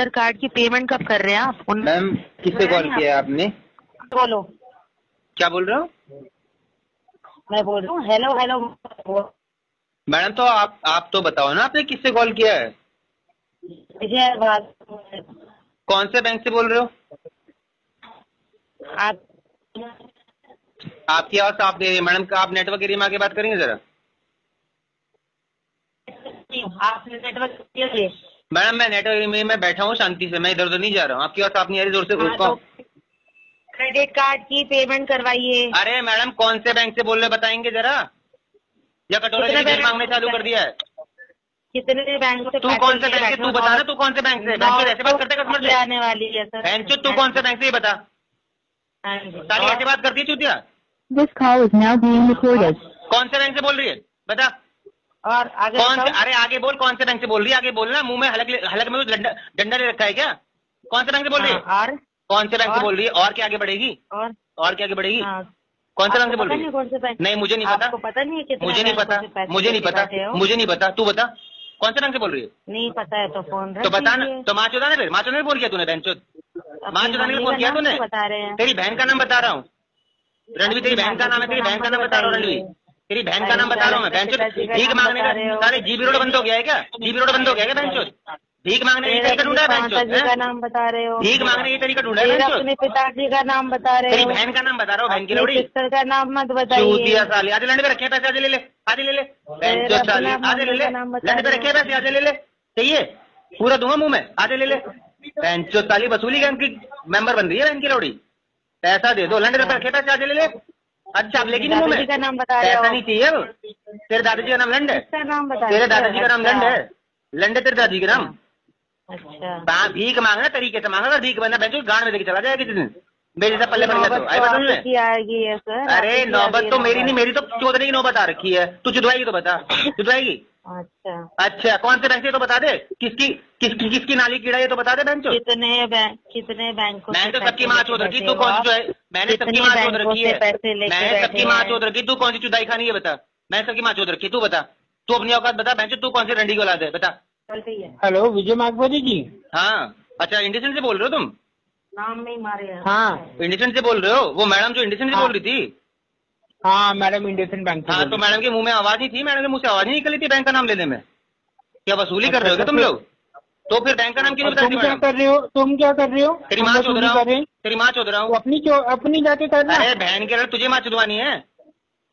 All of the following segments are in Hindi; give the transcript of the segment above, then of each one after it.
सर कार्ड की पेमेंट कब कर रहे हैं आप? मैम किससे कॉल किया है आपने? बोलो। क्या बोल रहे हो? मैं बोल रहा हूँ हेलो हेलो मैडम तो आप आप तो बताओ ना आपने किससे कॉल किया है? विजय कौन से बैंक से बोल रहे हो? आप आपकी आवाज़ साफ़ दे रही है। मैडम का आप नेटवर्क एरिया में आके बात करेंगे जरा। आपने नेटवर्क मैडम मैं नेटवर्क एरिया में बैठा हूँ शांति से मैं इधर उधर नहीं जा रहा हूँ। आपकी और साफ़ नहीं आ रही ज़ोर से हाँ, तो क्रेडिट कार्ड की पेमेंट करवाइए। अरे मैडम कौन से बैंक से बोल रहे बताएँगे जरा? या कटोरा बैंक- मांगने चालू कर दिया है? कितने बैंक से तू कौन से बैंक से तू बता ना तू कौन से बैंक से? बैंक ऐसे बात करते कस्टमर से। आने वाली है सर। तू कौन से बैंक से ये बता। हाँ जी। साली ऐसे बात करती है चूतिया? This call is now being recorded. कौन से बैंक से बोल रही है? बता। और आगे कौन से अरे आगे बोल कौन से रंग से बोल रही है? आगे बोलना मुँह में हलक हलक में डंडा डंडा ले रखा है क्या? कौन से रंग से बोल रही है? और? कौन से बैंक से बोल रही है? और क्या आगे बढ़ेगी? और? और क्या आगे बढ़ेगी? हाँ। कौन से रंग से बोल रही है? नहीं मुझे नहीं पता। पता नहीं है मुझे नहीं पता। मुझे नहीं पता। मुझे नहीं पता। तू बता। कौन से रंग से बोल रही है? नहीं पता है तो फ़ोन तो बता ना। तो माँ चौदा ना फिर माँ ने फ़ोन किया तूने बहन चौथ माँ चौदा ने फ़ोन किया तूने? तो तेरी बहन का नाम बता रहा हूँ। रणवी तेरी बहन का नाम है तेरी बहन का नाम बता रहा हूँ रणवी तेरी बहन का नाम बता रहा हूँ मैं बहन भीख मांगने का हो। सारे जीबी रोड बंद हो गया है क्या? जीबी रोड बंद हो गया क्या बहन चौथ भीख मांगने का तरीका ढूंढा है का नाम बता रहे हो। भीख मांगने का तरीका ढूंढा है अपने पिताजी का नाम बता रहे हो। बहन का नाम बता रहा हूँ बहन की लोड़ी? सिस्टर का नाम मत चूतिया बताइए साली आधे लंडे पे रखे पैसे आधे ले ले आधे ले ले। साली आधे ले ले लंडे पे रखे पैसे आधे ले ले। चाहिए पूरा दूँगा मुँह में आधे ले ले। चौथ साली वसूली गैंग की मेंबर बन रही है बहन की लोड़ी? पैसा दे दो लंडे पे रखे पैसे आधे ले ले। अच्छा मुँह में का नाम बता रहे ऐसा हो। नहीं चाहिए तेरे दादाजी का नाम लंड है। नाम बता तेरे दादाजी का नाम लंड है। लंड है तेरे दादाजी का नाम। अच्छा। भीख मांगना तरीके से मांगना भीख बना बैंक गांड में लेके चला जाएगा किसी दिन। मेरे जैसा पल्ले गया तो सर। अरे नौबत तो मेरी नहीं मेरी तो चौधरी की नौबत आ रखी है। तू चुदवाएगी तो बता। चुदवाएगी? अच्छा। अच्छा कौन से बैंक से तो बता दे? किसकी किसकी किसकी नाली कीड़ा ये तो बता दे बहन चो कितने बैंक कितने बैंकों मैंने तो सबकी माँ चोद रखी तू कौन सी जो है? मैंने सबकी माँ चोद बैंकों रखी है। पैसे मैंने सबकी माँ हैं? चोद रखी तू कौन सी चुदाई खानी है बता? मैंने सबकी माँ चोद रखी तू बता। तू अपनी औकात बता बहन तू कौन सी रंडी को ला दे बता। है। हेलो विजय मागवती जी। हाँ अच्छा इंडिसन से बोल रहे हो तुम? नाम नहीं मारे हाँ। इंडिसन से बोल रहे हो? वो मैडम जो इंडिसन से हाँ। बोल रही थी? हाँ मैडम इंडियन बैंक हाँ तो मैडम के मुँह में आवाज़ ही थी मैडम के मुँह से आवाज़ ही निकली थी बैंक का नाम लेने में। क्या वसूली कर रहे हो क्या तुम लोग? तो फिर बैंक का नाम। क्यों बताती क्या कर रहे हो? तुम क्या कर रहे हो? तेरी माँ तो चोद चोरी रहा हूँ तेरी माँ चोद रहा तो हूँ अपनी चो, अपनी जाके करना अरे बहन के तुझे माँ चुदवानी है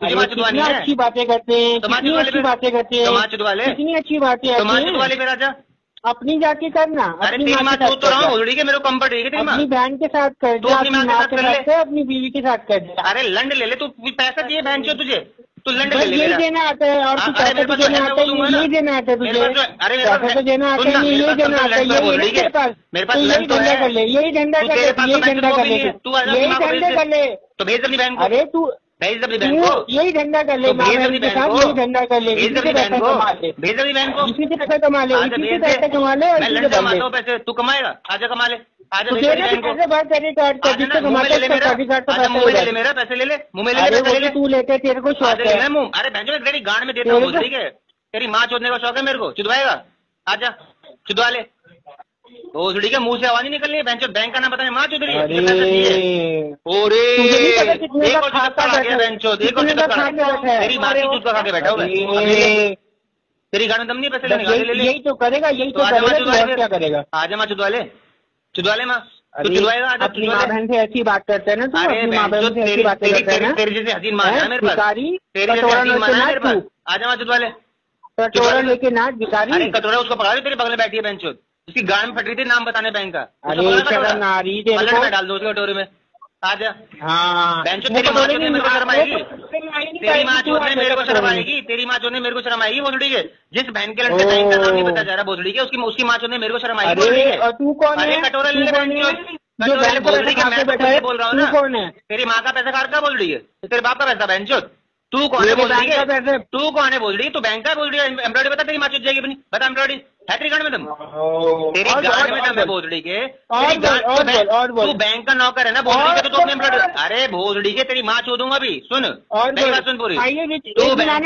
तुझे माँ चुदवानी है। अच्छी बातें करते हैं तो अच्छी बातें करते तो माँ हैं कितनी अच्छी बातें तो आजा। अपनी जाके करना अरे अपनी तेरी माँ के तो रहा हूँ मेरे को तेरी माँ? अपनी बहन के साथ कर तू अपनी माँ के साथ कर ले। अपनी बीवी के साथ कर अरे लंड ले ले तू पैसा चाहिए बहन चो तुझे। तू लंड ले ले यही देना आता है और कुछ अरे मेरे तो देना आता है यही देना आता है तुझे। अरे मेरे पास तो देना आता है मेरे यही देना तो आता है तो यही। तेरे पास मेरे पास तो यही तो धंधा कर ले यही धंधा कर ले यही तो धंधा कर ले तू। तू यही धंधा कर ले। तो भेज अपनी बहन को। अरे तू भेज अपनी बहन को यही धंधा कर ले तो भेज अपनी बहन को यही धंधा कर ले भेज अपनी बहन को कमा ले। भेज अपनी बहन को इसी से पैसा कमा ले इसी से पैसा कमा ले मैं कमाता हूँ पैसे तू कमाएगा? आजा कमा ले। आजा तो भेज अपनी बहन को। पैसे भर तेरे कार्ड का जिससे में कमाता ले ले है मेरा कार्ड का पैसा मुँह में ले ले मेरा पैसे ले ले। मुँह में ले ले पैसे ले तो तू लेते तेरे को शौक है। मुँह। अरे बहन तेरी गांड में देता हूँ ठीक है? तेरी माँ चोदने का शौक है मेरे को। चुदवाएगा? आजा चुदवा ले। भोसड़ी के मुँह से आवाज़ नहीं निकलनी है बैंक का नाम बताने माँ चौधरी है? ओरे एक और खा है? और है? तेरी माँ की खा के बैठा है। तेरी गाड़ी दम नहीं है, पैसे लेने ले यही ले यही तो करेगा यही तो तो करेगा तू क्या करेगा? आजा माँ चुदवा ले चुदवा ले माँ तू चुदवाएगा आजा अपनी माँ बहन से ऐसी बात करते हैं ना तू अपनी माँ बहन से ऐसी बातें करते हैं ना? तेरी जैसे हसीन माँ है मेरे पास? तेरी जैसे हसीन माँ है मेरे पास तू। आजा माँ चुदवा ले कटोरा लेके नाच भिखारी। अरे कटोरा उसको पकड़ा दे तेरे बगल में बैठी है बहन चोद। उसकी गाड़ में फट रही थी नाम बताने बैंक का। अरे पकड़ा कटोरा। शर्म आ रही तेरे पलट में डाल दो उसके कटोरे में। आजा हाँ। बहन चोद तेरी माँ मेरे को शर्म आएगी। तेरी माँ मेरे को शर्म आएगी तेरी माँ मेरे को शर्म आएगी बोलड़ी के जिस बहन के लड़के बैंक का नाम नहीं पता जा रहा बोलड़ी के उसकी उसकी माँ चोद ने मेरे को शर्म आएगी तू कौन है? कटोरा ले तू ले बोल रही है तो बोल रहा हूँ तू ना। कौन है? तेरी माँ का पैसा कार का बोल रही है? तेरे बाप का पैसा बहन चोद। तू कौन है बोल रही बैंक का है तू कौन है बोल रही है? तू बैंक का बोल रही है? एम्ब्रॉयडरी बता तेरी माँ चुद जाएगी अपनी। बता एम्ब्रॉयडरी है गांड में दम तेरी गांड में दम है। भोसड़ी के। तेरी गांड तू बैंक- बैंक का नौकर है ना भोसड़ी के तो तू अपने बोल। अरे भोसड़ी के तेरी माँ चोदूँगा अभी सुन। मेरी बात सुन पूरी। तू बैंक।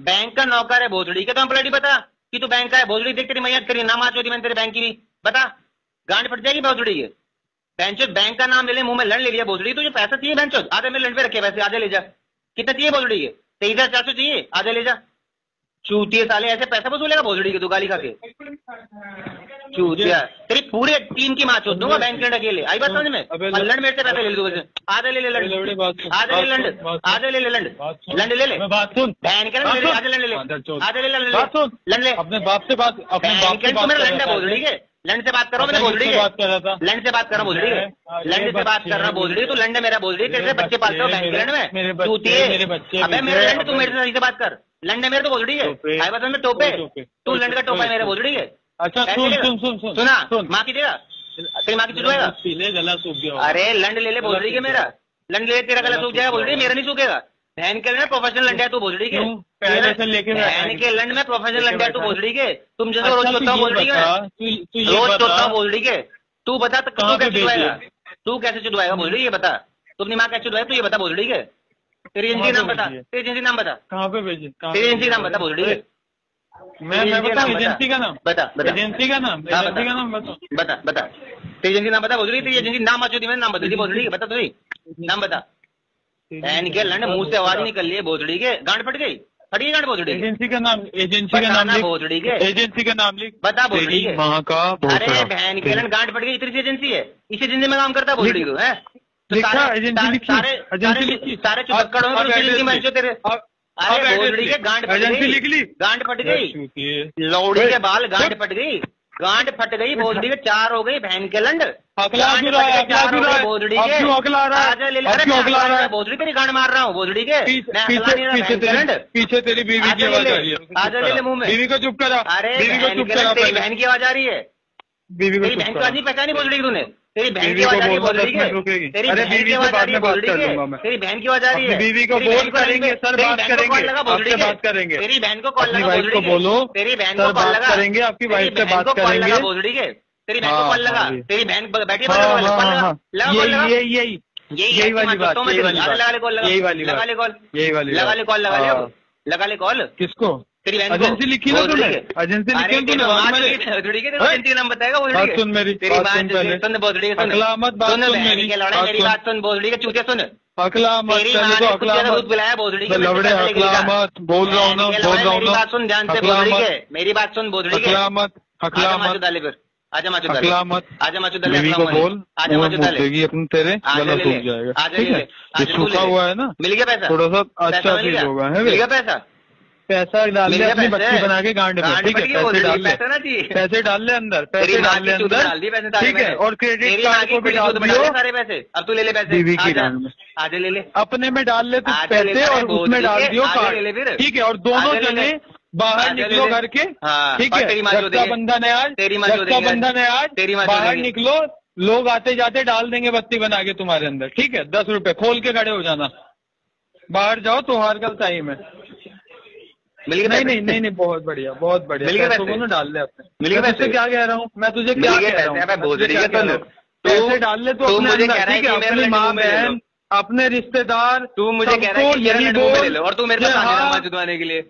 बैंक का नौकर है भोसड़ी के तो एम्ब्रॉयडरी बता कि तू बैंक का है भोसड़ी देख तेरी मैया तेरी नाम चोदी मैंने तेरे बैंक की। भी बता गांड फट जाएगी भोसड़ी की। बेंचो बैंक का नाम ले ले मुँह में लड़ ले लिया भोसड़ी तुझे पैसा चाहिए बेंचो आधे में लड़ पे रखे पैसे आधे ले जा। कितना चाहिए भोसड़ी के? तेईस हज़ार चार सौ चाहिए? आधे ले जा। चूतिए साले ऐसे पैसा वसूलेगा भोजड़ी के तू गाली खा के चूतिया। तेरी पूरे टीम की माँ चोद दूँगा बैंक लड़ अकेले। आई बात समझ में? लंड मेरे से पैसे ले ले तू आधे ले ले लंड। आधे ले लंड। आधे ले ले लंड। लंड ले ले। बात सुन। बहन के बात। आधे लंड ले। आधे ले लंड। बात सुन। ले लंड ले। अपने बाप से बात अपने बाप से बात मेरा लंड है भोजड़ी। है लंड से बात करो मैंने बोल रही है कर रहा था। लंड से बात कर रहा बोल रही है लंड से बात कर रहा बोल रही है तू लंड मेरा बोल रही है कैसे बच्चे पालते हो बैंक लंड में? चूतिए मेरे अबे मेरा लंड तू मेरे से बात कर। लंड मेरे तो बोल रही है। बात में टोपे। तू लंड का टोपा है मेरे बोल रही है। अच्छा सुन सुन सुन सुन सुना माँ की देगा तेरी माँ की होगा। अरे लंड ले ले बोल रही है मेरा। लंड ले ले, तेरा गला सूख जाएगा बोल रही है मेरा नहीं सूखेगा। बहन के लंड प्रोफेशनल लंड है तू? पहले से लेके बहन के लंड में प्रोफेशनल लंड है तू रही है तुम जैसे अच्छा, रोज ये बता, तू तू ये रोज बता। चोता बोल रही तू बता तो तू कैसे चुदवाएगा तू कैसे चुदवाएगा बोल रही है बता। तू अपनी माँ कैसे चुदवाएगा तू ये बता रही है तेरी एजेंसी नाम बता। तेरी एजेंसी नाम बता। कहाँ पे भेजे तेरी एजेंसी नाम बता रही है मैं मैं का बता। एजेंसी का नाम? बता बता। एजेंसी का नाम? हाँ, एजेंसी बता। का नाम बताओ बता बता। तेरी एजेंसी नाम बता है तेरी एजेंसी नाम मचोदी मैंने नाम बता। दी रही है बता। तू ही। नाम बता। बहन के लंड मुँह से आवाज़ निकल रही है भोसड़ी के। गांड फट गई? फटी गई गांड भोसड़ी एजेंसी का नाम एजेंसी का नाम भोसड़ी के। एजेंसी का नाम लिख बता भोसड़ी तेरी के। माँ का अरे बहन के लंड गांड फट गई। इतनी सी एजेंसी है। इस एजेंसी में काम करता है भोसड़ी को है? तो सारे- एजेंसी सारे- लिखी। सारे एजेंसी सारे- सारे चुपक्कड़ जो तेरे। अरे भोसड़ी के गांड फट गई। गांड फट गई। लौड़ी के बाल गांड। फट गई। गांड फट गई भोसड़ी के चार हो गई बहन के लंड है? हो है? के है? है? भोसड़ी तेरी गांड मार रहा हूँ के पीछे तेरी बीवी की आवाज़ आ रही है आजा ले मुँह में। बीवी को चुप करा अरे बीवी को बहन चुप करा तेरी बहन की आवाज़ आ रही है बीवी को चुप करा बहन की आवाज़ नहीं पहचानी बोझड़ी की तूने तेरी बहन की आवाज़ आ रही है बोल, तेरी बहन की आवाज़ आ रही है। तेरी बहन की आवाज़ आ रही है। बीवी को बोल करेंगे, सर बात करेंगे, बात करेंगे। तेरी बहन को कॉल लगा वाइफ को बोलो, तेरी बहन को कॉल लगा। करेंगे, आपकी वाइफ से बात करेंगे। भोसड़ी के तेरी बहन को हाँ, कॉल लगा। हाँ, तेरी बहन बैठी है हाँ, हाँ, हाँ। यही यही यही। वाली बात यही वाली बात यही वाली लगा बात। ले कॉल यही वाली लगा। ले कॉल लगा ले हाँ। लगा ले कॉल। किसको? एजेंसी लिखी ना तूने? एजेंसी लिखी ना तूने? नाम बताएगा सुन मेरी, तेरी बात सुन सुन अकला मत, बात सुन मेरी, के बात मेरी सुन। बात सुन भोसड़ी के चूतिया सुन। अकला मत पहले तो मत। पिलाया भोसड़ी के लवड़े अकला मत बोल रहा हूँ ना बोल रहा हूँ मेरी ना। बात सुन ध्यान से के मेरी बात सुन के अकला मत अकला मत। आजा माचू डाले आजा माचू डाले बीवी को। बोल आजा माचू डाले देगी अपने तेरे गला सूख जाएगा। ठीक है? सूखा हुआ है ना? मिल गया पैसा? थोड़ा सा अच्छा गया? होगा है मिल गया पैसा पैसा डाल ले अपनी बच्ची बना के गांड में। ठीक है पैसे डाल ले। पैसा डाल ले अंदर पैसे डाल ले अंदर। ठीक है और क्रेडिट कार्ड को भी डाल दियो। सारे पैसे। अब तू ले ले पैसे। बीवी की डाल। आजा ले ले। अपने में डाल ले तू पैसे और उसमें डाल दियो कार्ड ठीक है और दोनों। जने बाहर निकलो घर के। हाँ, ठीक है। रक्षाबंधन है आज। रक्षाबंधन है आज। बाहर निकलो लोग आते जाते डाल देंगे बत्ती बना के तुम्हारे अंदर। ठीक है दस रुपए। खोल के खड़े हो जाना। बाहर जाओ त्योहार का टाइम है। मिल गया नहीं नहीं नहीं नहीं बहुत बढ़िया बहुत बढ़िया मिल गया पैसों? डाल ले अपने मिल गया पैसे? क्या कह रहा हूँ मैं तुझे क्या कह रहा हूँ पैसे? रही। रहा? तू- डाल ले तो मुझे कह रहा है कि अपनी माँ। बहन अपने रिश्तेदार तू मुझे कह रहा है कि यही बोल और तू मेरे पास आने हाँ, लगा चुदवाने के लिए